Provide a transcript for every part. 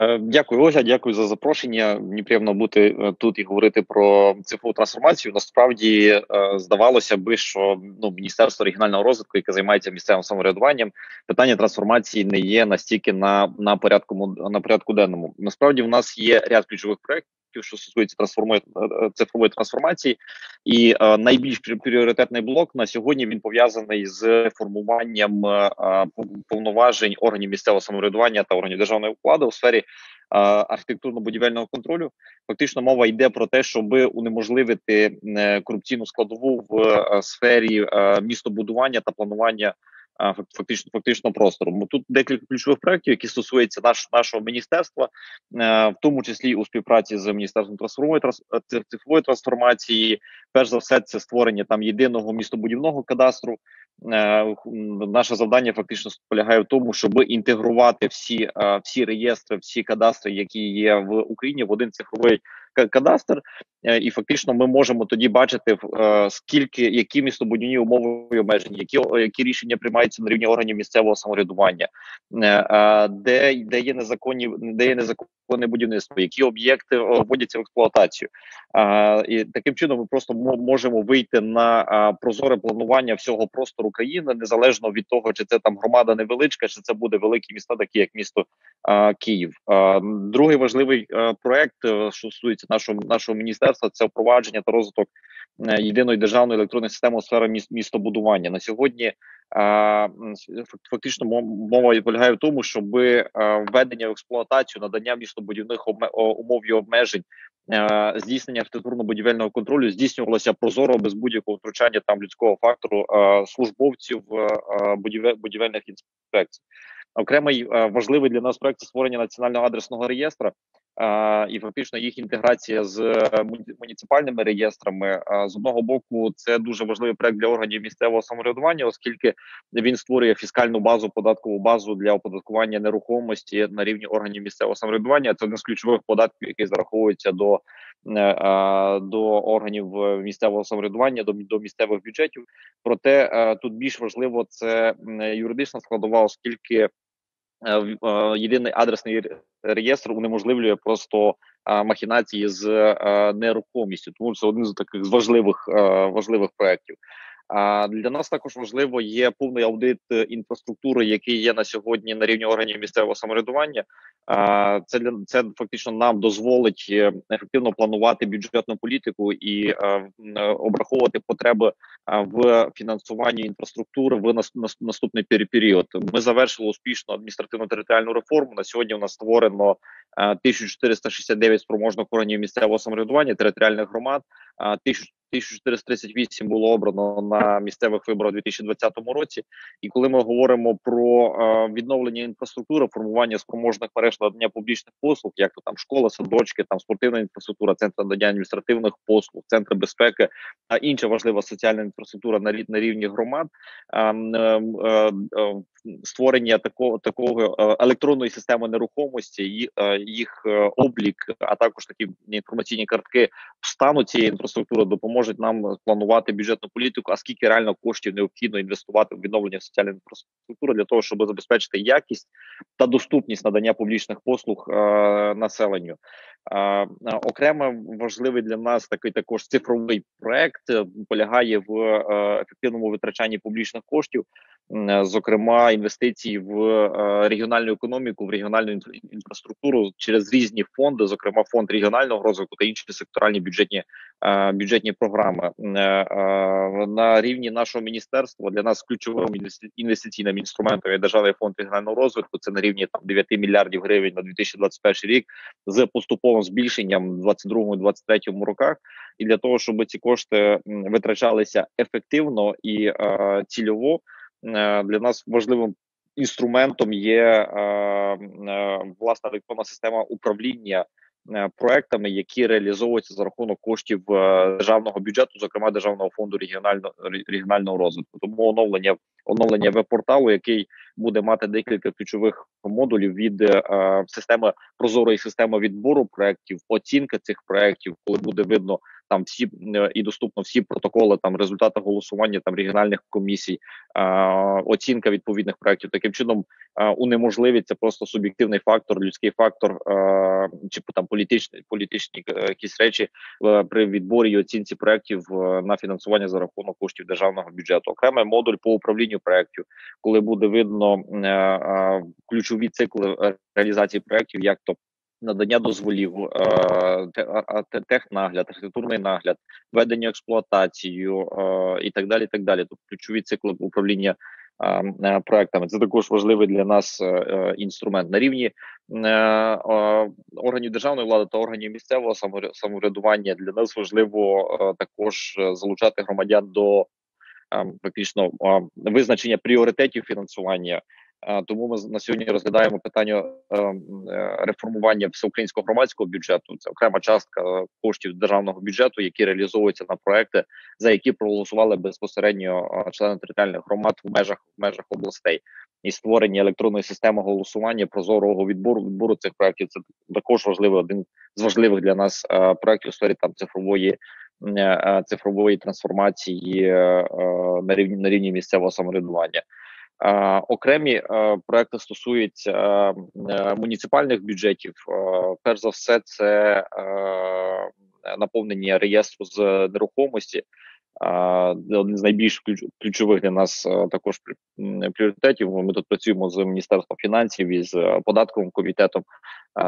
Е, дякую, Оля. Дякую за запрошення. Мені приємно бути е, тут і говорити про цифрову трансформацію. Насправді е, здавалося би, що ну міністерство регіонального розвитку, яке займається місцевим самоврядуванням, питання трансформації не є настільки на на порядку на порядку денному. Насправді, в нас є ряд ключових проєктів, що стосується трансформує цифрової трансформації, і е, найбільш пріоритетний блок на сьогодні він пов'язаний з формуванням е, повноважень органів місцевого самоврядування та органів державної влади у сфері. Архітектурно-будівельного контролю фактично мова йде про те, щоб унеможливити е, корупційну складову в е, сфері е, містобудування та планування фактично фактично простору. Тут декілька ключових проєктів, які стосуються наш, нашого міністерства, в тому числі у співпраці з міністерством трансформової цифрової трансформації. Перш за все, це створення там єдиного містобудівного кадастру. Наше завдання фактично полягає в тому, щоб інтегрувати всі всі реєстри, всі кадастри, які є в Україні, в один цифровий кадастр, е, і фактично ми можемо тоді бачити е, скільки які містобудівні умови обмежені, які які рішення приймаються на рівні органів місцевого самоврядування, е, де де є незаконні, де є незаконне будівництво, які об'єкти вводяться в експлуатацію, і таким чином ми просто можемо вийти на прозоре планування всього простору країни, незалежно від того, чи це там громада невеличка, чи це буде великі міста, такі як місто Київ. Другий важливий проект, що стосується нашого нашого міністерства, це впровадження та розвиток е, єдиної державної електронної системи у сфері містобудування на сьогодні. Фактично мова полягає в тому, щоб е, введення в експлуатацію надання містобудівних умов і обмежень, е, здійснення архітектурно-будівельного контролю здійснювалося прозоро без будь-якого втручання там людського фактору службовців будівельних інспекцій. Окремий важливий для нас проект створення національного адресного реєстра і фактично їх інтеграція з е, муніципальними реєстрами. З одного боку, це дуже важливий проект для органів місцевого самоврядування, оскільки він створює фіскальну базу, податкову базу для оподаткування нерухомості на рівні органів місцевого самоврядування. Це один з ключових податків, який зараховується до е, до органів місцевого самоврядування, до до місцевих бюджетів. Проте е, тут більш важливо це юридична складова, оскільки Е, е, єдиний адресний реєстр унеможливлює просто е, махінації з нерухомістю. Тому це один з таких важливих важливих проєктів. А для нас також важливо є повний аудит інфраструктури, який є на сьогодні на рівні органів місцевого самоврядування. А це для це фактично нам дозволить ефективно планувати бюджетну політику і обраховувати потреби в фінансуванні інфраструктури в наступний період. Ми завершили успішно адміністративно-територіальну реформу. На сьогодні у нас створено 1469 спроможних органів місцевого самоврядування територіальних громад. 1438 було обрано на місцевих виборах у 2020 році. І коли ми говоримо про відновлення інфраструктури, формування спроможних мереж надання публічних послуг, як то там школа, садочки, там спортивна інфраструктура, центр надання адміністративних послуг, центри безпеки, а інша важлива соціальна інфраструктура на на рівні громад. Створення такого такого електронної системи нерухомості, їх облік, а також такі інформаційні картки стану цієї інфраструктури допоможуть нам планувати бюджетну політику. А скільки реально коштів необхідно інвестувати в відновлення соціальної інфраструктури для того, щоб забезпечити якість та доступність надання публічних послуг е, населенню? Е, окремо важливий для нас такий також цифровий проект е, полягає в е, ефективному витрачанні публічних коштів, е, зокрема інвестиції в е, регіональну економіку, в регіональну інфраструктуру через різні фонди, зокрема фонд регіонального розвитку та інші секторальні бюджетні е, бюджетні програми е, е, на рівні нашого міністерства для нас ключовим інвестиційним інструментом є державний фонд регіонального розвитку. Це на рівні там 9 мільярдів гривень на 2021 рік з поступовим збільшенням в 2022-2023 роках. І для того, щоб ці кошти витрачалися ефективно і е, цільово, е, для нас важливим інструментом є е, е, власна електронна система управління Е, проектами, які реалізовуються за рахунок коштів е, державного бюджету, зокрема державного фонду регіонального регіонального розвитку. Тому оновлення оновлення веб-порталу, який буде мати декілька ключових модулів від е, системи прозорої системи відбору проектів, оцінки цих проектів, коли буде видно там всі і доступно всі протоколи, там результати голосування там регіональних комісій, оцінка відповідних проектів. Таким чином унеможливиться просто суб'єктивний фактор, людський фактор чи там політичні політичні якісь речі при відборі і оцінці проектів на фінансування за рахунок коштів державного бюджету. Окремий модуль по управлінню проектів, коли буде видно ключові цикли реалізації проектів, як то надання дозволів, е, технагляд, архітектурний нагляд, ведення експлуатацію е, і так далі. так далі. Тобто ключові цикли управління е, проектами. Це також важливий для нас інструмент на рівні органів державної влади та органів місцевого самоврядування. Для нас важливо також залучати громадян до фактично визначення пріоритетів фінансування. Тому ми на сьогодні розглядаємо питання е, е, реформування всеукраїнського громадського бюджету. Це окрема частка коштів державного бюджету, які реалізовуються на проекти, за які проголосували безпосередньо члени територіальних громад в межах в межах областей. І створення електронної системи голосування прозорого відбору відбору цих проектів. Це також важливий один з важливих для нас е, проектів у сфері там цифрової цифрової трансформації на рівні на рівні місцевого самоврядування. Окремі проекти стосуються муніципальних бюджетів. Перш за все, це наповнення реєстру з нерухомості. Один з найбільш ключових для нас також пріоритетів. Ми тут працюємо з міністерством фінансів і з податковим комітетом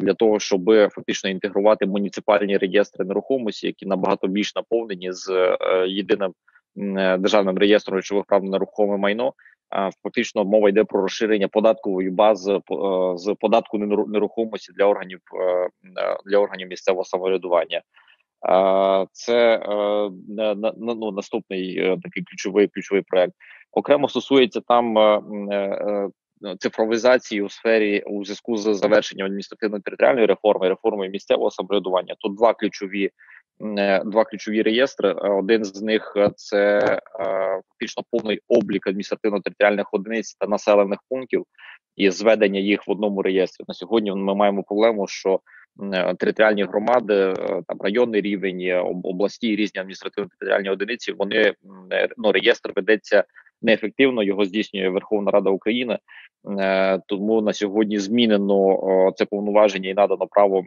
для того, щоб фактично інтегрувати муніципальні реєстри нерухомості, які набагато більш наповнені з е, єдиним державним реєстром речових прав на нерухоме майно. Фактично мова йде про розширення податкової бази е, з податку нерухомості для органів е, для органів місцевого самоврядування. Це е, ну, наступний такий ключовий ключовий проект. Окремо стосується там цифровізації у сфері у зв'язку з завершенням адміністративно-територіальної реформи, реформи місцевого самоврядування. Тут два ключові Е, два ключові реєстри. Е, один з них е, це фактично повний облік адміністративно-територіальних одиниць та населених пунктів і зведення їх в одному реєстрі. На сьогодні ми маємо проблему, що територіальні громади, там районний рівень, області, різні адміністративно-територіальні одиниці. Вони ну реєстр ведеться неефективно. Його здійснює Верховна Рада України. Тому на сьогодні змінено це повноваження і надано право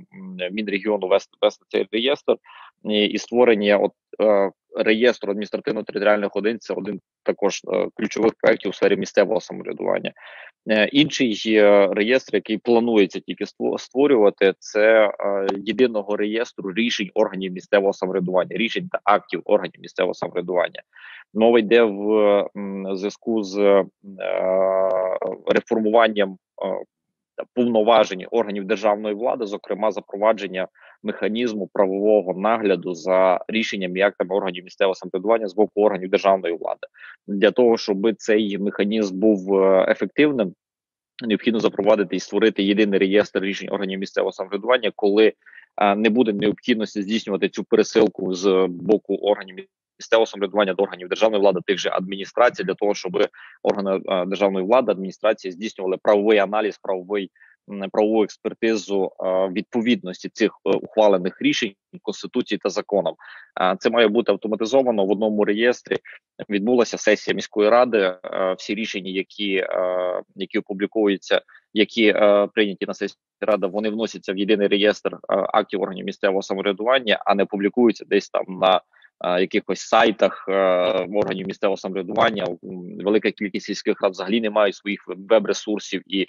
Мінрегіону вести вести цей реєстр і створення от е, реєстру адміністративно-територіальних одиниць це один також е, ключових проєктів у сфері місцевого самоврядування. Е, інший реєстр, який планується тільки створювати, це єдиного реєстру рішень органів місцевого самоврядування, рішень та актів органів місцевого самоврядування. Мова йде в зв'язку з реформуванням повноважень органів державної влади, зокрема запровадження механізму правового нагляду за рішенням і актами органів місцевого самоврядування з боку органів державної влади для того, щоб цей механізм був е, ефективним. Необхідно запровадити і створити єдиний реєстр рішень органів місцевого самоврядування, коли а, е, не буде необхідності здійснювати цю пересилку з боку органів місцевого самоврядування до органів державної влади, тих же адміністрацій, для того, щоб органи е, державної влади адміністрації здійснювали правовий аналіз, правовий правову експертизу відповідності цих е, ухвалених рішень конституції та законам. Це має бути автоматизовано в одному реєстрі. Відбулася сесія міської ради. Всі рішення, які які опубліковуються, які прийняті на сесії ради, вони вносяться в єдиний реєстр актів органів місцевого самоврядування, а не публікуються десь там на якихось сайтах органів місцевого самоврядування. Велика кількість сільських рад взагалі не мають своїх веб-ресурсів і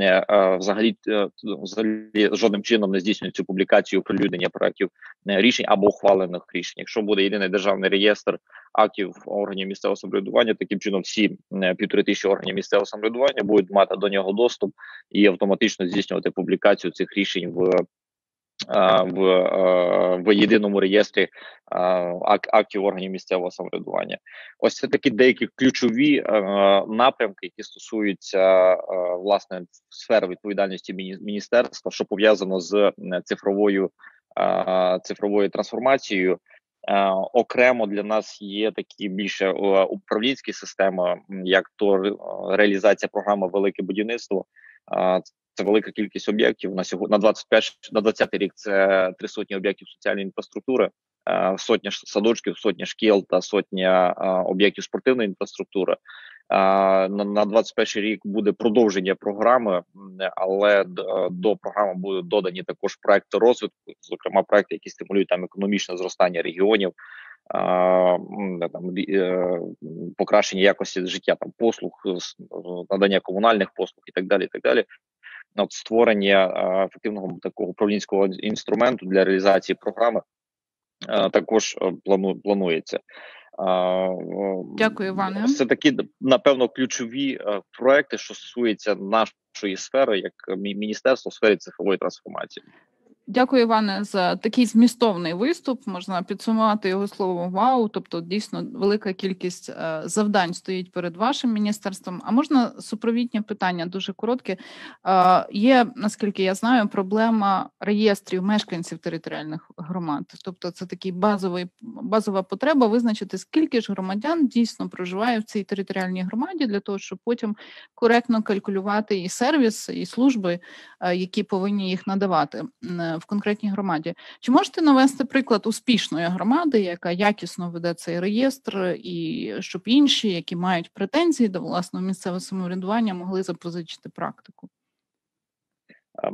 е, взагалі е, взагалі жодним чином не здійснюють цю публікацію оприлюднення проектів е, рішень або ухвалених рішень. Якщо буде єдиний державний реєстр актів органів місцевого самоврядування, таким чином всі півтори тисячі органів місцевого самоврядування будуть мати до нього доступ і автоматично здійснювати публікацію цих рішень в в в єдиному реєстрі актів органів місцевого самоврядування. Ось це такі деякі ключові напрямки, які стосуються власне сфери відповідальності міністерства, що пов'язано з цифровою цифровою трансформацією. Окремо для нас є такі більше управлінські системи, як то реалізація програми Велике будівництво. Це велика кількість об'єктів на сьогодні на 25 на 20 рік. Це три сотні об'єктів соціальної інфраструктури. сотня садочків, сотня шкіл та сотня об'єктів спортивної інфраструктури. На на 21 рік буде продовження програми, але до програми будуть додані також проекти розвитку, зокрема проекти, які стимулюють там економічне зростання регіонів, там е, покращення якості життя, там послуг, надання комунальних послуг і так далі. І так далі. От створення ефективного такого управлінського інструменту для реалізації програми також е, плану планується. Дякую, Іване. Це такі напевно ключові е, проекти, що стосуються нашої сфери, як міністерство в сфері цифрової трансформації. Дякую, Іване, за такий змістовний виступ. Можна підсумувати його словом вау. Тобто, дійсно велика кількість е, завдань стоїть перед вашим міністерством. А можна супровідні питання дуже коротке. Е, є наскільки я знаю, проблема реєстрів мешканців територіальних громад. Тобто, це такий базовий базова потреба визначити, скільки ж громадян дійсно проживає в цій територіальній громаді, для того, щоб потім коректно калькулювати і сервіс, і служби, е, які повинні їх надавати в конкретній громаді. Чи можете навести приклад успішної громади, яка якісно веде цей реєстр, і щоб інші, які мають претензії до власного місцевого самоврядування, могли запозичити практику?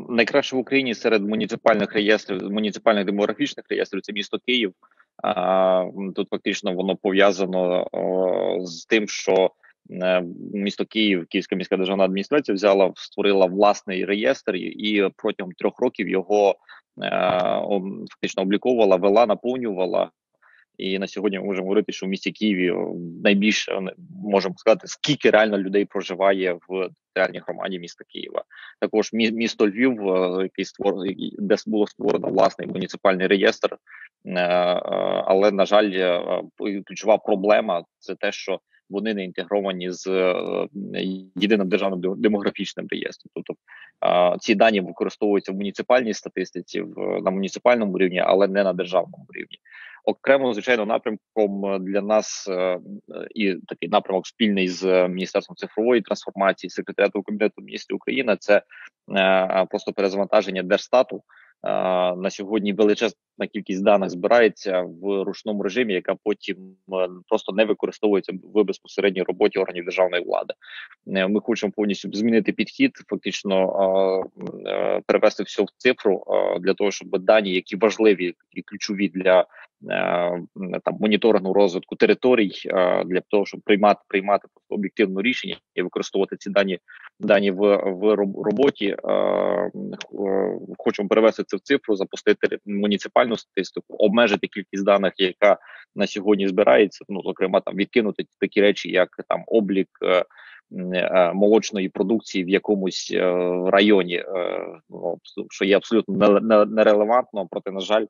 Найкраще в Україні серед муніципальних реєстрів, муніципальних демографічних реєстрів це місто Київ. Тут фактично воно пов'язано з тим, що місто Київ, Київська міська державна адміністрація взяла, створила власний реєстр і протягом трьох років його е, фактично обліковувала, вела, наповнювала. І на сьогодні ми можемо говорити, що в місті Києві найбільше можемо сказати, скільки реально людей проживає в територіальній громаді міста Києва. Також місто Львів, е, який створ, де було створено власний муніципальний реєстр, але на жаль, ключова проблема це те, що вони не інтегровані з е, єдиним державним демографічним реєстром. Тобто ці дані використовуються в муніципальній статистиці на муніципальному рівні, але не на державному рівні. Окремо, звичайно, напрямком для нас е, і такий напрямок спільний з міністерством цифрової трансформації, секретаріату кабінету міністрів України. Це е, просто перезавантаження держстату. На сьогодні величезна кількість даних збирається в ручному режимі, яка потім е, просто не використовується в безпосередній роботі органів державної влади. Е, ми хочемо повністю змінити підхід, фактично е, перевести все в цифру для того, щоб дані, які важливі і ключові для там моніторингу розвитку територій, для того, щоб приймати приймати об'єктивне рішення і використовувати ці дані дані в в роботі. Хочемо перевести це в цифру, запустити муніципальну статистику, обмежити кількість даних, яка на сьогодні збирається. Ну зокрема, там відкинути такі речі, як там облік. Е, е, молочної продукції в якомусь е, районі, ну, що є абсолютно нерелевантно, проте на жаль,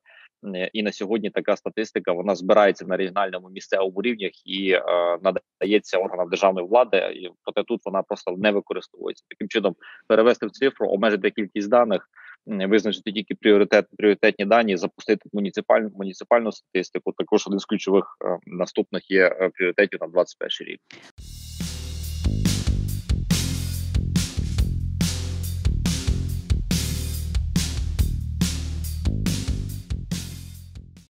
і на сьогодні така статистика вона збирається на регіональному місцевому рівнях і е, надається органам державної влади. І проте тут вона просто не використовується. Таким чином перевести в цифру, обмежити кількість даних, визначити тільки пріоритет, пріоритетні дані, запустити муніципальну муніципальну статистику. Також один з ключових е, наступних є е, пріоритетів на 21 рік.